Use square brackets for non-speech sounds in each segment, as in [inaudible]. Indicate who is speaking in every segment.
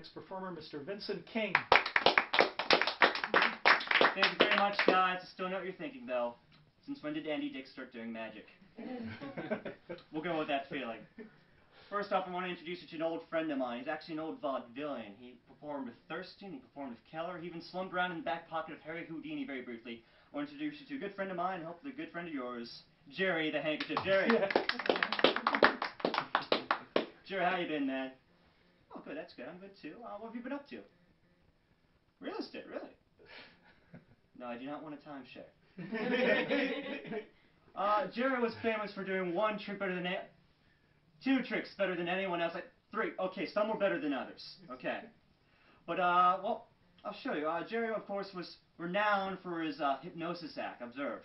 Speaker 1: Next performer, Mr. Vincent King.
Speaker 2: Thank you very much, guys. I still know what you're thinking, though. Since when did Andy Dick start doing magic? [laughs] we'll go with that feeling. First off, I want to introduce you to an old friend of mine. He's actually an old vaudevillian. He performed with Thurston, he performed with Kellar, he even slummed around in the back pocket of Harry Houdini very briefly. I want to introduce you to a good friend of mine, hopefully a good friend of yours, Jerry the Handkerchief. Jerry. [laughs] Jerry, how you been, man? Oh, good, that's good. I'm good, too. Uh, what have you been up to? Real estate, really? [laughs] No, I do not want a timeshare. [laughs] uh, Jerry was famous for doing one trick better than a- two tricks better than anyone else. Like three. Okay, some were better than others. Okay, but uh, well, I'll show you. Uh, Jerry, of course, was renowned for his uh, hypnosis act. Observe.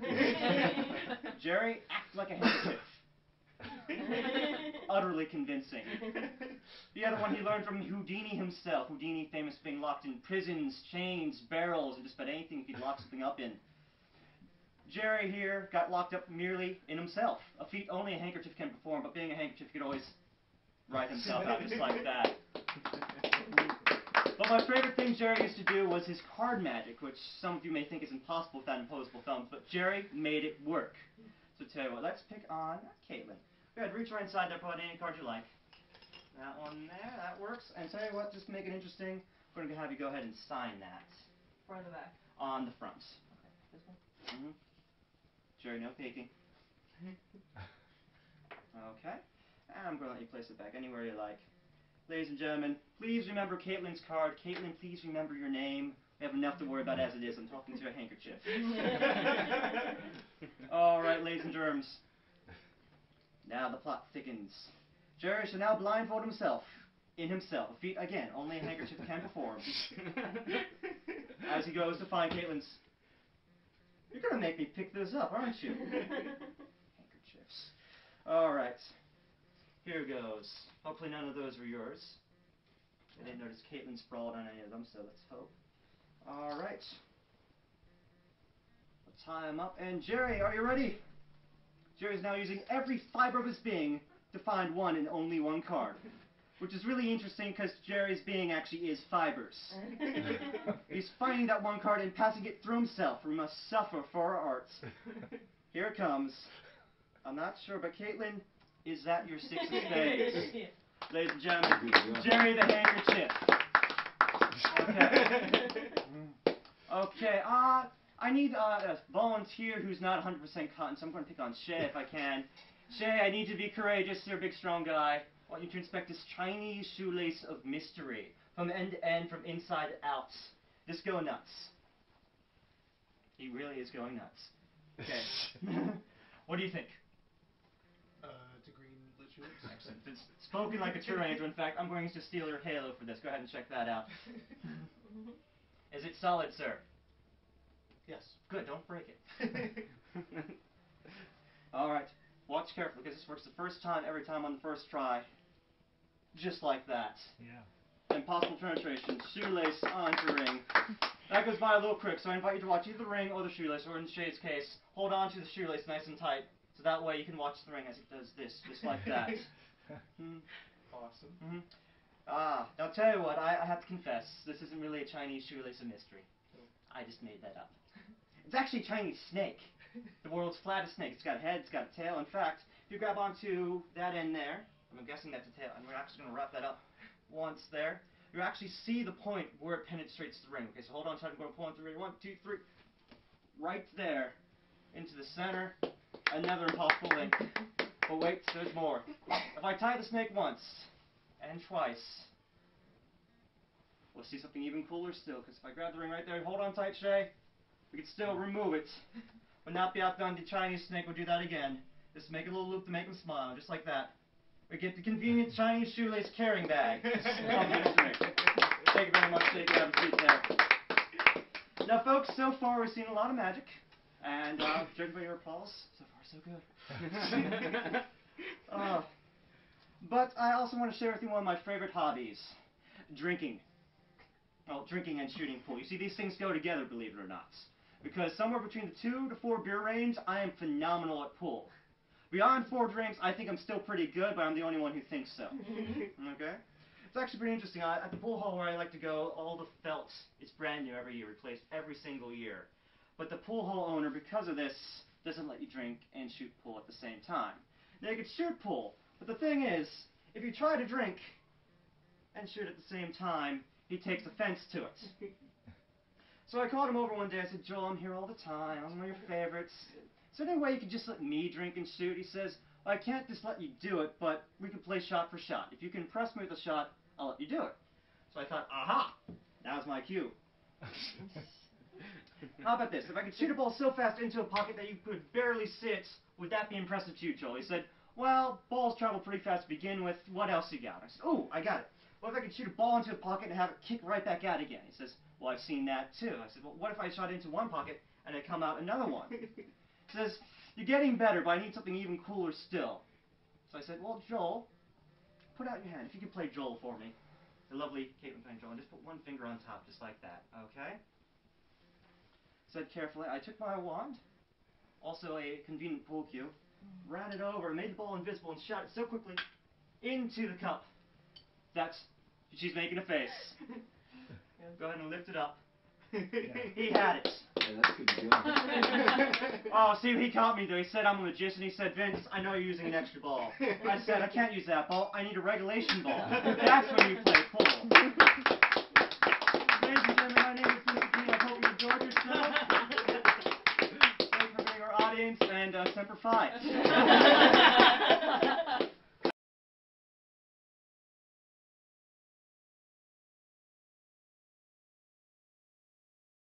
Speaker 2: [laughs] Jerry, act like a handkerchief. [laughs] Utterly convincing. The other one he learned from Houdini himself. Houdini famous for being locked in prisons, chains, barrels, and just about anything he could lock something up in. Jerry here got locked up merely in himself. A feat only a handkerchief can perform, but being a handkerchief, he could always write himself out just like that. But my favorite thing Jerry used to do was his card magic, which some of you may think is impossible without imposable thumbs, but Jerry made it work. So tell you what, let's pick on Caitlin. Go ahead, reach right inside there, pull out any card you like. That one there, that works. And tell you what, just to make it interesting, we're going to have you go ahead and sign that
Speaker 3: Front or the back?
Speaker 2: on the front.
Speaker 3: Okay. This one?
Speaker 2: Mm-hmm. Jerry, no peeking. [laughs] Okay. And I'm going to let you place it back anywhere you like. Ladies and gentlemen, please remember Caitlin's card. Caitlin, please remember your name. We have enough to worry about as it is. I'm talking to a handkerchief. [laughs] [laughs] All right, ladies and germs. Now the plot thickens. Jerry shall now blindfold himself. In himself. A feat, again, only a handkerchief can perform. [laughs] As he goes to find Caitlin's you're gonna make me pick this up, aren't you? [laughs] Handkerchiefs. Alright. Here goes. Hopefully none of those were yours. I didn't notice Caitlin sprawled on any of them, so let's hope. Alright. We'll tie him up. And Jerry, are you ready? Jerry's now using every fiber of his being to find one and only one card. Which is really interesting because Jerry's being actually is fibers. [laughs] He's finding that one card and passing it through himself, we must suffer for our arts. [laughs] Here it comes. I'm not sure, but Caitlin, is that your six of spades? Ladies and gentlemen, Jerry the handkerchief. [laughs] Okay. Okay, uh, I need uh, a volunteer who's not 100% cotton, so I'm going to pick on Shay if I can. Shay, I need you to be courageous. You're a big, strong guy. I want you to inspect this Chinese shoelace of mystery, from end to end, from inside out. Just go nuts. He really is going nuts. Okay. [laughs] what do you think?
Speaker 4: Uh, it's a green lit shoelace.
Speaker 2: Excellent. It's spoken like a true [laughs] angel. In fact, I'm going to steal your halo for this. Go ahead and check that out. [laughs] Is it solid, sir?
Speaker 4: Yes.
Speaker 2: Good, don't break it. [laughs] All right. Watch carefully because this works the first time, every time on the first try. Just like that.
Speaker 1: Yeah.
Speaker 2: Impossible penetration. Shoelace onto ring. That goes by a little quick, so I invite you to watch either the ring or the shoelace, or in Shay's case, hold on to the shoelace nice and tight, so that way you can watch the ring as it does this, just like that. [laughs] Hmm.
Speaker 4: Awesome.
Speaker 2: hmm Ah, I'll tell you what, I, I have to confess, this isn't really a Chinese shoelace of mystery. I just made that up. [laughs] It's actually a Chinese snake. The world's flattest snake. It's got a head, it's got a tail. In fact, if you grab onto that end there, I'm guessing that's a tail, and we're actually going to wrap that up once there, you actually see the point where it penetrates the ring. Okay, so hold on tight, I'm going to pull on three. One, two, three. Right there, into the center. Another impossible link. But wait, there's more. If I tie the snake once, and twice, we'll see something even cooler still, because if I grab the ring right there, hold on tight, Shay, we can still remove it. Would not be outdone, the Chinese snake will do that again. Just make a little loop to make him smile, just like that. We get the convenient [laughs] Chinese shoelace carrying bag. [laughs] of the snake. Thank you very much, Shay. You have a seat there. Now, folks, so far we've seen a lot of magic, and uh, judging by your applause, so far so good. Uh, [laughs] but I also want to share with you one of my favorite hobbies drinking. Well, drinking and shooting pool. You see, these things go together, believe it or not. Because somewhere between the two to four beer range, I am phenomenal at pool. Beyond four drinks, I think I'm still pretty good, but I'm the only one who thinks so. [laughs] Okay? It's actually pretty interesting. I, at the pool hall where I like to go, all the felt is brand new every year, replaced every single year. But the pool hall owner, because of this, doesn't let you drink and shoot pool at the same time. Now you could shoot pool, but the thing is, if you try to drink and shoot at the same time, he takes offense to it. [laughs] So I called him over one day. I said, Joel, I'm here all the time. I'm one of your favorites. Is there any way you could just let me drink and shoot? He says, well, I can't just let you do it, but we can play shot for shot. If you can impress me with a shot, I'll let you do it. So I thought, aha, now's my cue. [laughs] How about this? If I could shoot a ball so fast into a pocket that you could barely sit, would that be impressive to you, Joel? He said, well, balls travel pretty fast to begin with. What else you got? I said, oh, I got it. What if I could shoot a ball into a pocket and have it kick right back out again? He says, well, I've seen that too. I said, well, what if I shot into one pocket and it come out another one? [laughs] He says, you're getting better, but I need something even cooler still. So I said, well, Joel, put out your hand. If you could play Joel for me. The lovely Caitlin playing Joel, and just put one finger on top, just like that, okay? Said carefully, I took my wand, also a convenient pool cue, ran it over, made the ball invisible, and shot it so quickly into the cup that she's making a face. [laughs] Go ahead and lift it up. [laughs] he had it.
Speaker 5: Yeah, that's good to [laughs]
Speaker 2: Oh, see, he caught me though. He said I'm a magician. He said, Vince, I know you're using an extra ball. I said, I can't use that ball. I need a regulation ball. That's when you play pool. Ladies and gentlemen, my name is Mr. P. I hope you enjoyed yourself. Thanks for being our audience and uh, Semper Fi. [laughs] [laughs]